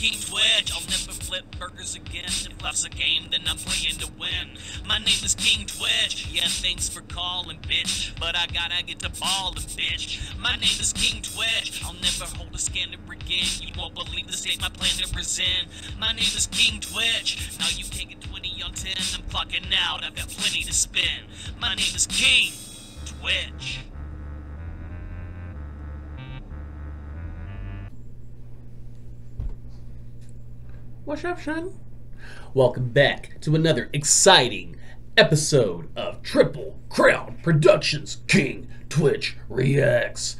King Twitch. I'll never flip burgers again. If life's a game, then I'm playing to win. My name is King Twitch. Yeah, thanks for calling, bitch. But I gotta get to ballin', bitch. My name is King Twitch. I'll never hold a scanner again. You won't believe the state my plan to present. My name is King Twitch. Now you can't get 20 on 10. I'm clocking out. I've got plenty to spend. My name is King Twitch. What's up, son? Welcome back to another exciting episode of Triple Crown Productions King Twitch Reacts.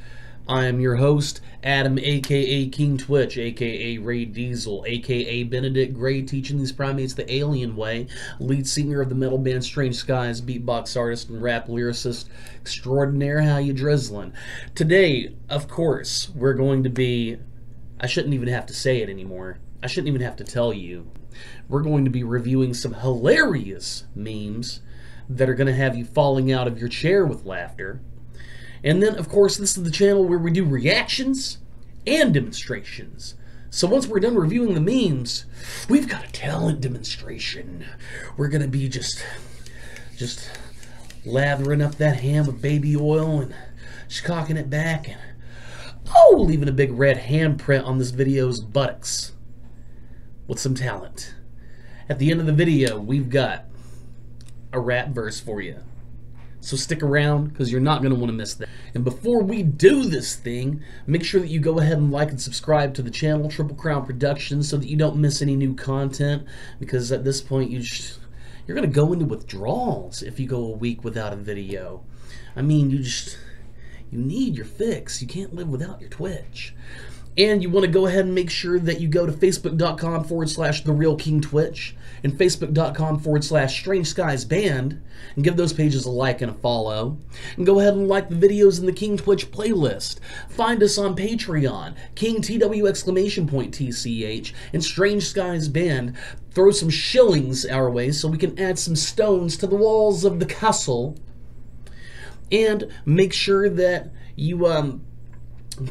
I am your host, Adam, aka King Twitch, aka Ray Diesel, aka Benedict Gray, teaching these primates the alien way, lead singer of the metal band Strange Skies, beatbox artist and rap lyricist extraordinaire. How you drizzling? Today, of course, we're going to be. I shouldn't even have to say it anymore. I shouldn't even have to tell you. We're going to be reviewing some hilarious memes that are going to have you falling out of your chair with laughter. And then, of course, this is the channel where we do reactions and demonstrations. So once we're done reviewing the memes, we've got a talent demonstration. We're going to be just, just lathering up that ham with baby oil and just cocking it back and, oh, leaving a big red handprint on this video's buttocks with some talent. At the end of the video, we've got a rap verse for you. So stick around because you're not going to want to miss that. And before we do this thing, make sure that you go ahead and like and subscribe to the channel, Triple Crown Productions, so that you don't miss any new content. Because at this point, you just, you're going to go into withdrawals if you go a week without a video. I mean, you just you need your fix. You can't live without your Twitch. And you want to go ahead and make sure that you go to facebook.com forward slash the real king twitch and facebook.com forward slash strange skies band and give those pages a like and a follow. And go ahead and like the videos in the King Twitch playlist. Find us on Patreon, King TW exclamation point TCH, and Strange Skies Band. Throw some shillings our way so we can add some stones to the walls of the castle. And make sure that you um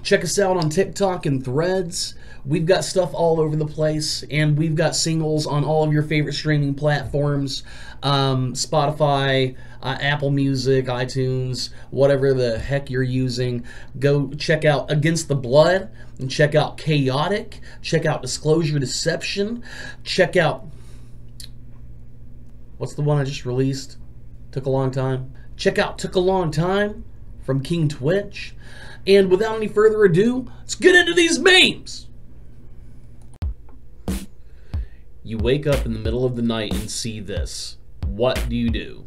Check us out on TikTok and Threads. We've got stuff all over the place, and we've got singles on all of your favorite streaming platforms um, Spotify, uh, Apple Music, iTunes, whatever the heck you're using. Go check out Against the Blood and check out Chaotic. Check out Disclosure Deception. Check out. What's the one I just released? Took a long time. Check out Took a Long Time from King Twitch. And without any further ado, let's get into these memes! You wake up in the middle of the night and see this. What do you do?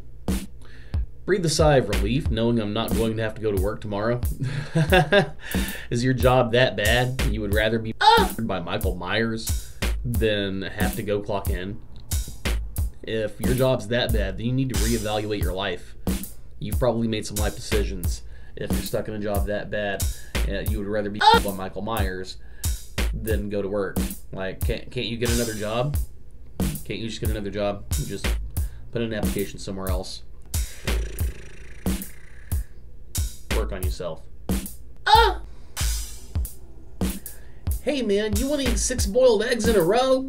Breathe a sigh of relief, knowing I'm not going to have to go to work tomorrow. Is your job that bad you would rather be ah! by Michael Myers than have to go clock in? If your job's that bad, then you need to reevaluate your life. You've probably made some life decisions if you're stuck in a job that bad, uh, you would rather be by Michael Myers than go to work. Like, can't can't you get another job? Can't you just get another job? You just put in an application somewhere else. Work on yourself. Ah! Hey man, you want to eat six boiled eggs in a row?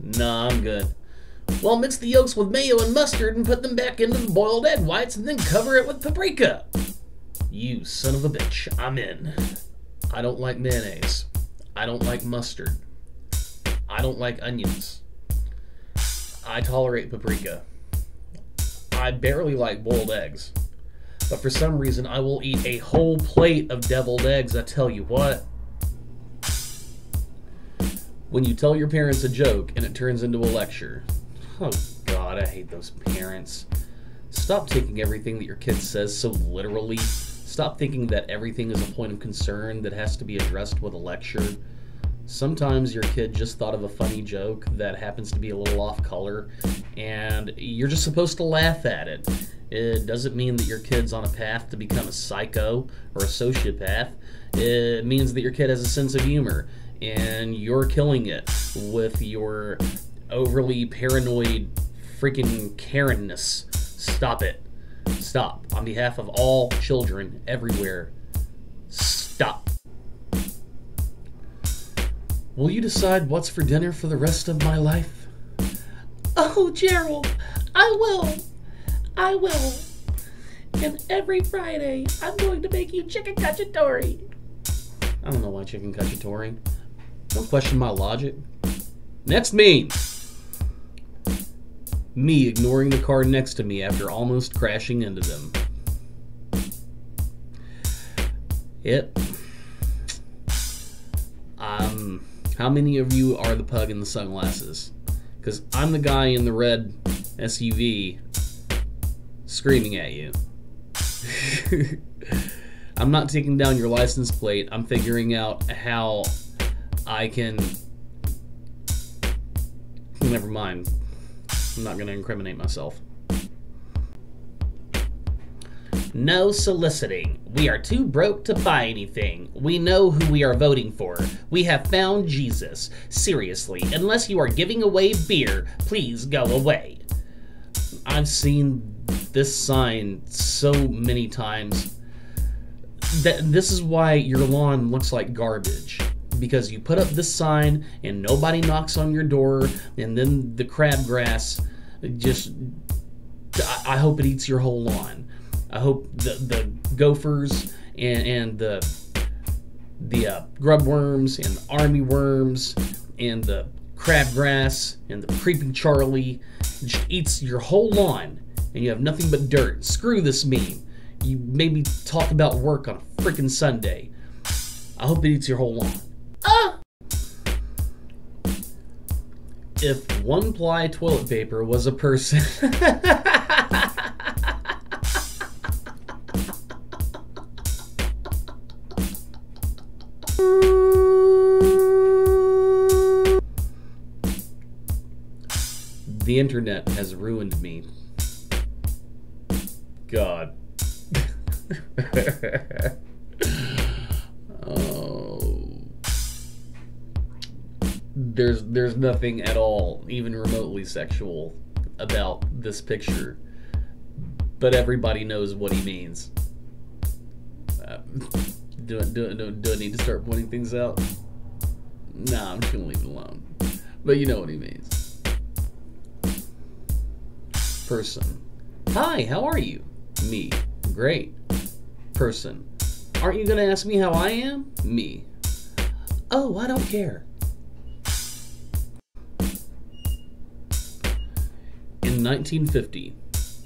Nah, I'm good. Well, mix the yolks with mayo and mustard and put them back into the boiled egg whites and then cover it with paprika. You son of a bitch, I'm in. I don't like mayonnaise. I don't like mustard. I don't like onions. I tolerate paprika. I barely like boiled eggs. But for some reason, I will eat a whole plate of deviled eggs. I tell you what. When you tell your parents a joke and it turns into a lecture. Oh, God, I hate those parents. Stop taking everything that your kid says so literally. Stop thinking that everything is a point of concern that has to be addressed with a lecture. Sometimes your kid just thought of a funny joke that happens to be a little off color, and you're just supposed to laugh at it. It doesn't mean that your kid's on a path to become a psycho or a sociopath. It means that your kid has a sense of humor, and you're killing it with your overly paranoid freaking Karenness. Stop it. Stop. On behalf of all children everywhere, stop. Will you decide what's for dinner for the rest of my life? Oh, Gerald, I will. I will. And every Friday, I'm going to make you chicken cacciatore. I don't know why chicken cacciatore. Don't question my logic. Next meme. Me ignoring the car next to me after almost crashing into them. Yep. Um, how many of you are the pug in the sunglasses? Because I'm the guy in the red SUV screaming at you. I'm not taking down your license plate. I'm figuring out how I can. Never mind. I'm not going to incriminate myself. No soliciting. We are too broke to buy anything. We know who we are voting for. We have found Jesus. Seriously, unless you are giving away beer, please go away. I've seen this sign so many times. That this is why your lawn looks like garbage because you put up this sign and nobody knocks on your door, and then the crabgrass just. I hope it eats your whole lawn. I hope the the gophers and and the the uh, grub worms and the army worms and the crabgrass and the creeping Charlie just eats your whole lawn and you have nothing but dirt. Screw this meme. You made me talk about work on a freaking Sunday. I hope it eats your whole lawn. If one ply toilet paper was a person. the internet has ruined me. God. There's nothing at all, even remotely sexual, about this picture. But everybody knows what he means. Uh, do, do, do, do I need to start pointing things out? Nah, I'm just gonna leave it alone. But you know what he means. Person. Hi, how are you? Me. Great. Person. Aren't you gonna ask me how I am? Me. Oh, I don't care. 1950.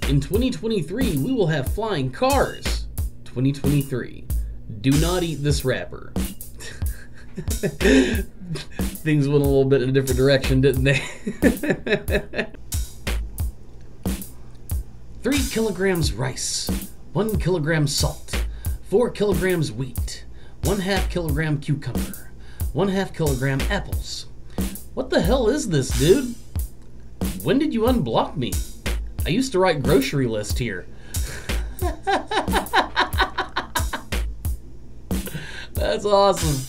In 2023, we will have flying cars. 2023. Do not eat this wrapper. Things went a little bit in a different direction, didn't they? Three kilograms rice, one kilogram salt, four kilograms wheat, one half kilogram cucumber, one half kilogram apples. What the hell is this, dude? When did you unblock me? I used to write grocery list here. That's awesome.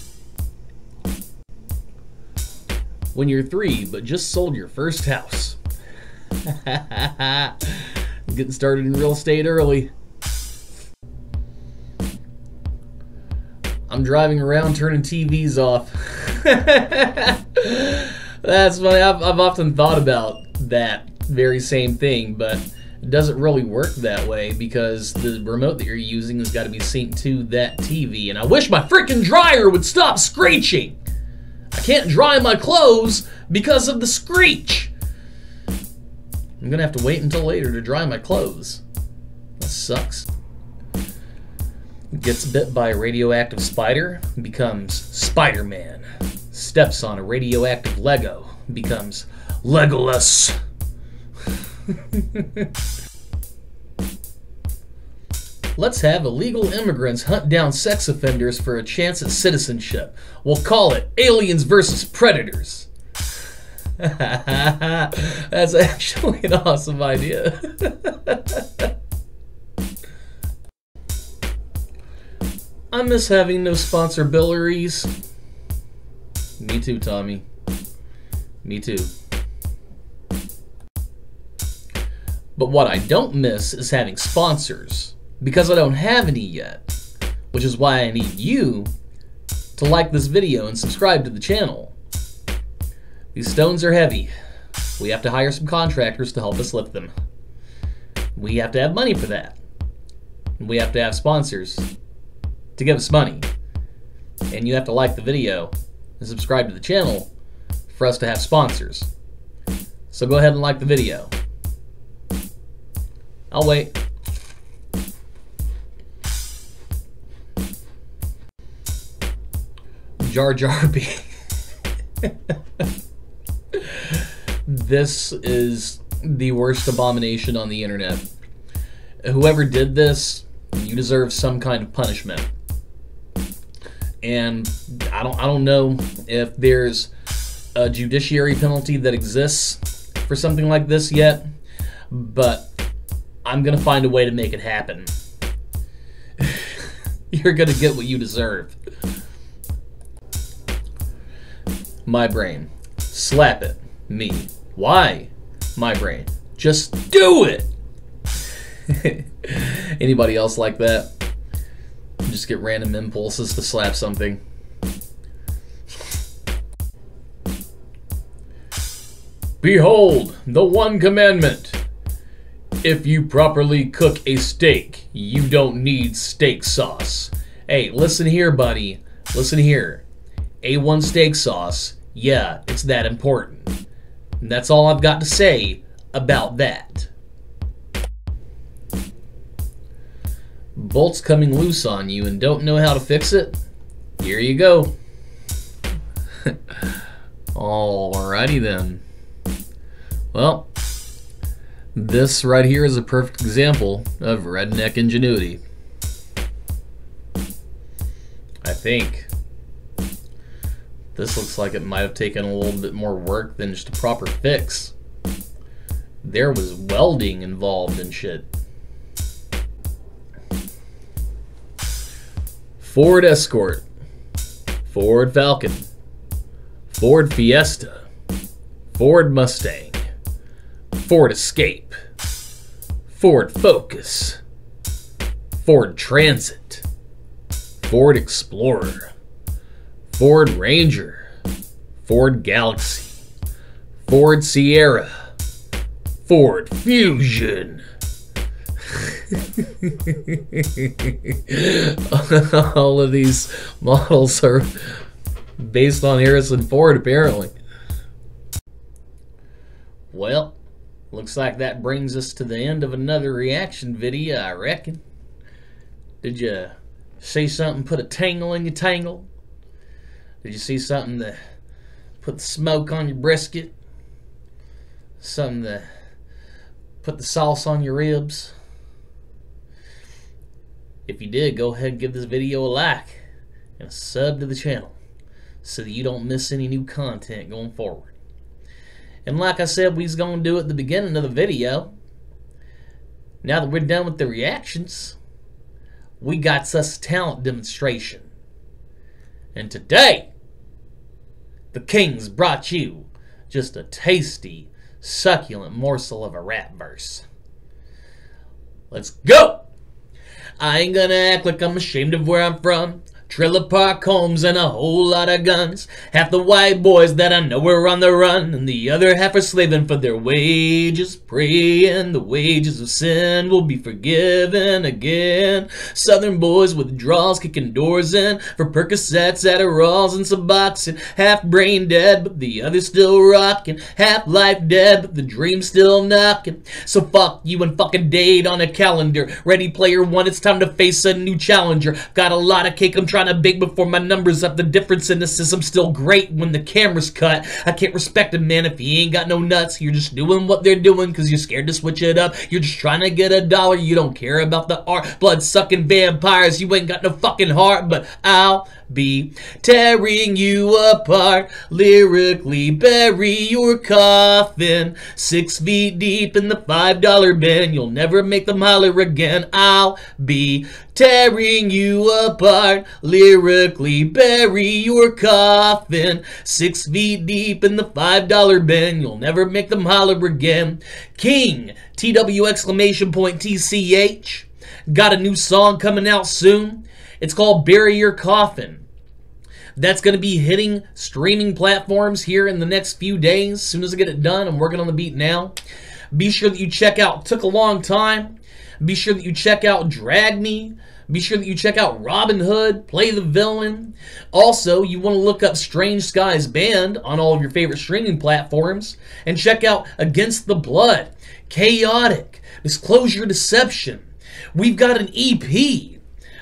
When you're three, but just sold your first house. Getting started in real estate early. I'm driving around turning TVs off. That's funny. I've, I've often thought about that very same thing, but it doesn't really work that way because the remote that you're using has got to be synced to that TV. And I wish my freaking dryer would stop screeching. I can't dry my clothes because of the screech. I'm gonna have to wait until later to dry my clothes. That sucks. Gets bit by a radioactive spider, becomes Spider Man. Steps on a radioactive Lego, becomes Legolas. Let's have illegal immigrants hunt down sex offenders for a chance at citizenship. We'll call it Aliens versus Predators. That's actually an awesome idea. I miss having no sponsor billeries. Me too, Tommy. Me too. But what I don't miss is having sponsors, because I don't have any yet. Which is why I need you to like this video and subscribe to the channel. These stones are heavy. We have to hire some contractors to help us lift them. We have to have money for that. We have to have sponsors to give us money. And you have to like the video and subscribe to the channel for us to have sponsors. So go ahead and like the video. I'll wait. Jar Jar B. this is the worst abomination on the internet. Whoever did this, you deserve some kind of punishment. And I don't I don't know if there's a judiciary penalty that exists for something like this yet, but I'm gonna find a way to make it happen. You're gonna get what you deserve. My brain. Slap it. Me. Why? My brain. Just do it! Anybody else like that? Just get random impulses to slap something. Behold, the one commandment. If you properly cook a steak, you don't need steak sauce. Hey, listen here, buddy. Listen here. A1 steak sauce, yeah, it's that important. And that's all I've got to say about that. Bolt's coming loose on you and don't know how to fix it? Here you go. Alrighty then. Well, this right here is a perfect example of redneck ingenuity. I think. This looks like it might have taken a little bit more work than just a proper fix. There was welding involved and shit. Ford Escort, Ford Falcon, Ford Fiesta, Ford Mustang, Ford Escape, Ford Focus, Ford Transit, Ford Explorer, Ford Ranger, Ford Galaxy, Ford Sierra, Ford Fusion. All of these models are based on Harrison Ford, apparently. Well, looks like that brings us to the end of another reaction video, I reckon. Did you see something put a tangle in your tangle? Did you see something that put smoke on your brisket? Something that put the sauce on your ribs? If you did, go ahead and give this video a like and a sub to the channel so that you don't miss any new content going forward. And like I said, we's going to do at the beginning of the video. Now that we're done with the reactions, we got us a talent demonstration. And today, the Kings brought you just a tasty, succulent morsel of a rap verse. Let's go! I ain't gonna act like I'm ashamed of where I'm from. Trailer park homes and a whole lot of guns. Half the white boys that I know are on the run, and the other half are slaving for their wages, praying the wages of sin will be forgiven again. Southern boys with draws kicking doors in for Percocets, Adderalls, and Suboxone. Half brain dead, but the other still rocking. Half life dead, but the dream still knocking. So fuck you and fucking date on a calendar. Ready player one, it's time to face a new challenger. Got a lot of cake I'm trying to bake before my numbers up. The difference in this is I'm still great when the camera's cut. I can't respect a man if he ain't got no nuts. You're just doing what they're doing because you're scared to switch it up. You're just trying to get a dollar. You don't care about the art. Blood sucking vampires. You ain't got no fucking heart, but I'll be tearing you apart. Lyrically bury your coffin. Six feet deep in the five dollar bin. You'll never make them holler again. I'll be tearing you apart. Lyrically bury your coffin. Six feet deep in the five dollar bin. You'll never make them holler again. King, TW exclamation point TCH. Got a new song coming out soon. It's called Bury Your Coffin. That's going to be hitting streaming platforms here in the next few days. As soon as I get it done, I'm working on the beat now. Be sure that you check out Took a Long Time. Be sure that you check out Drag Me. Be sure that you check out Robin Hood, Play the Villain. Also, you want to look up Strange Skies Band on all of your favorite streaming platforms and check out Against the Blood, Chaotic, Disclosure Deception. We've got an EP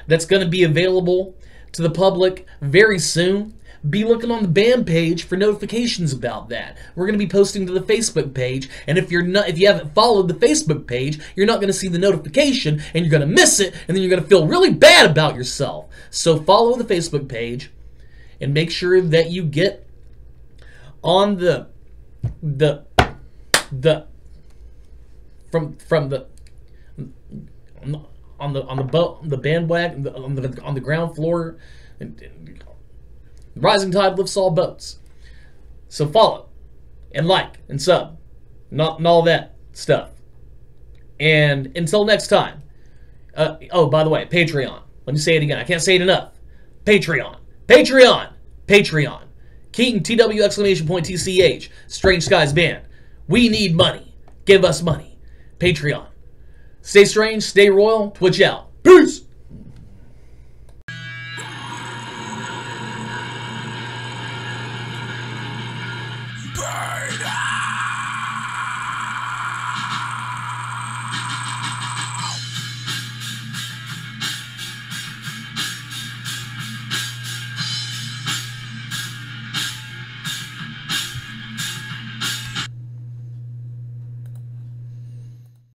that's going to be available to the public very soon. Be looking on the band page for notifications about that. We're going to be posting to the Facebook page, and if you're not, if you haven't followed the Facebook page, you're not going to see the notification, and you're going to miss it, and then you're going to feel really bad about yourself. So follow the Facebook page, and make sure that you get on the the the from from the on the on the boat the bandwagon on the on the ground floor. Rising tide lifts all boats. So follow and like and sub, not and all that stuff. And until next time. Uh, oh, by the way, Patreon. Let me say it again. I can't say it enough. Patreon. Patreon. Patreon. King TW exclamation point TCH. Strange Skies Band. We need money. Give us money. Patreon. Stay strange, stay royal, twitch out. Peace!